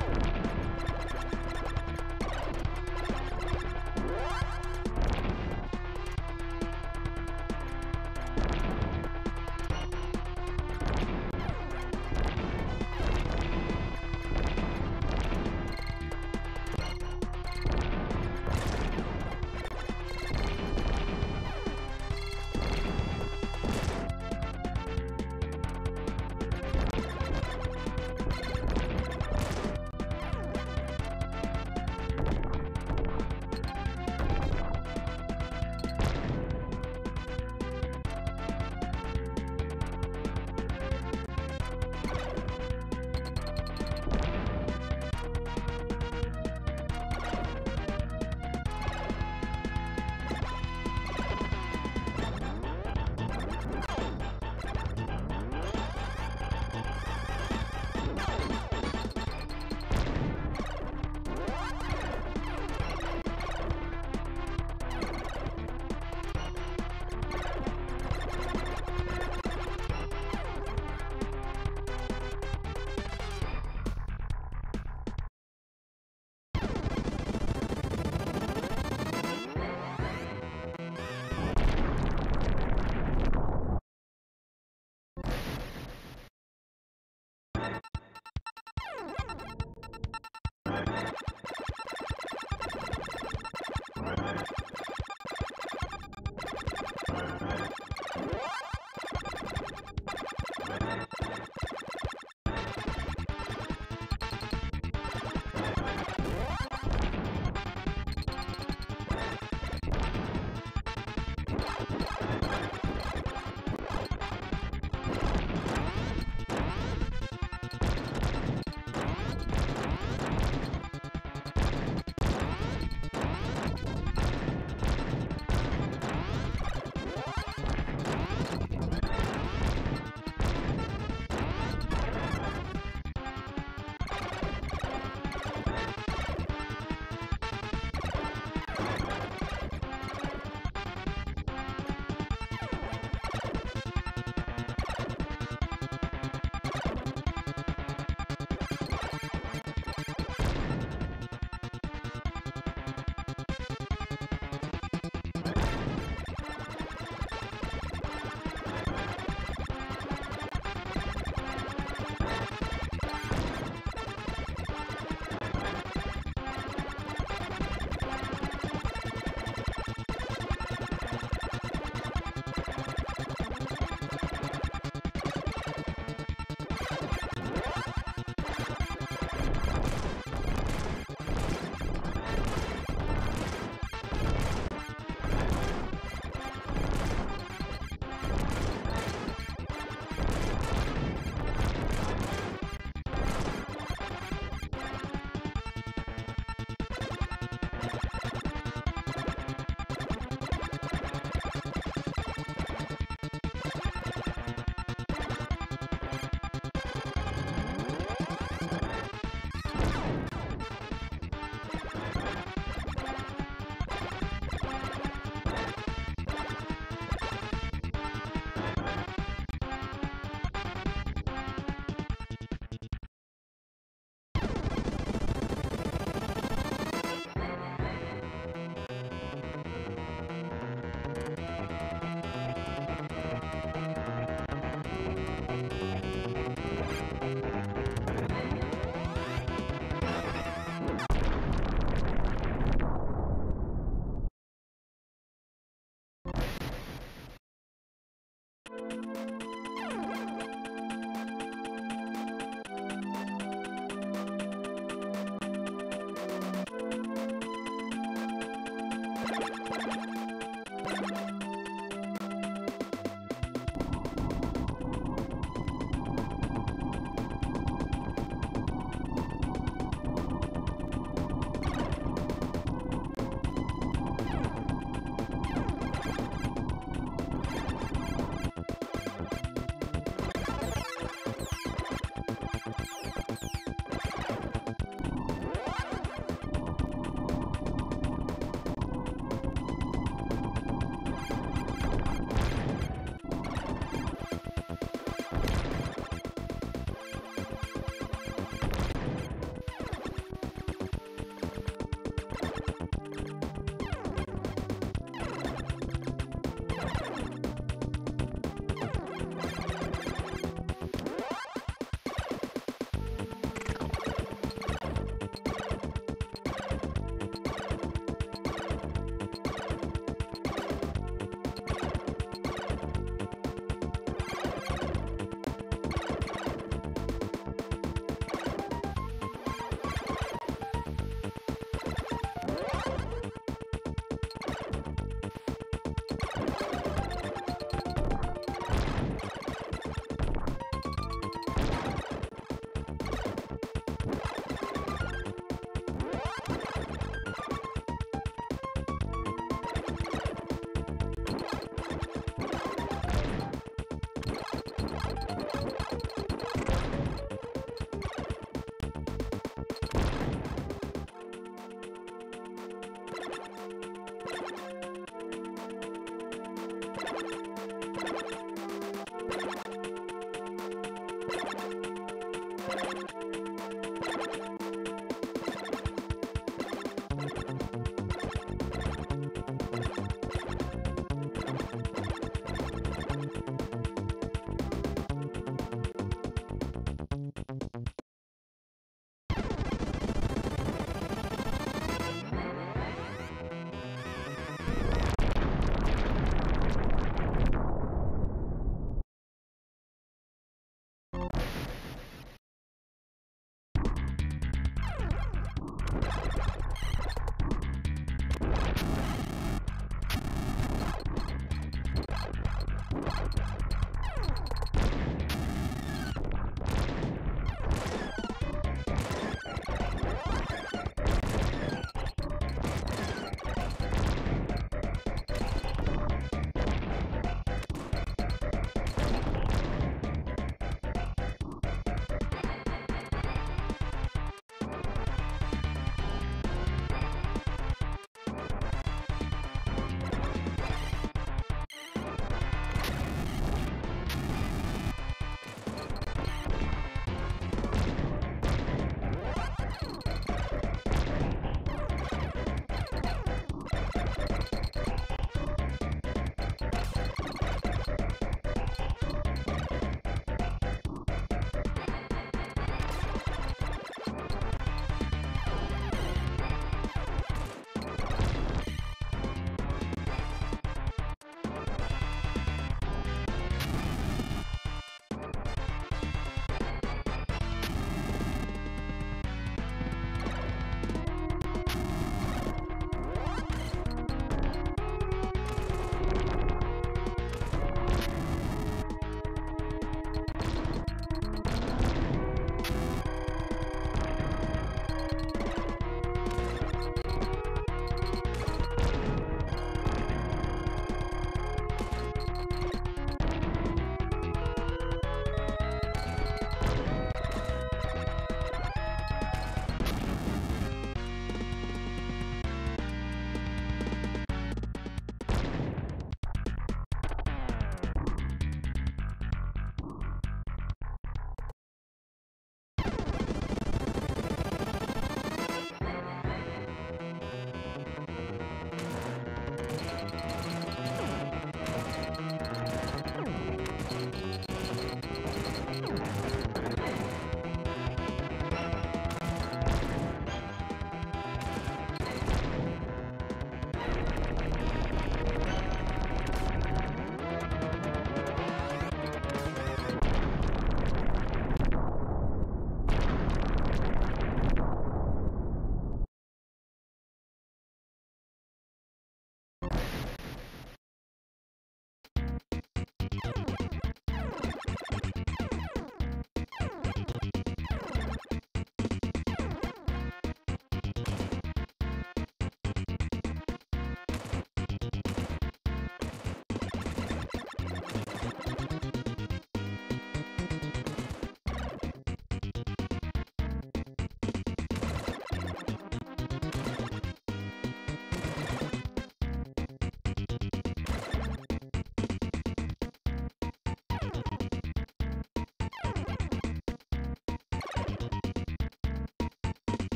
Bye.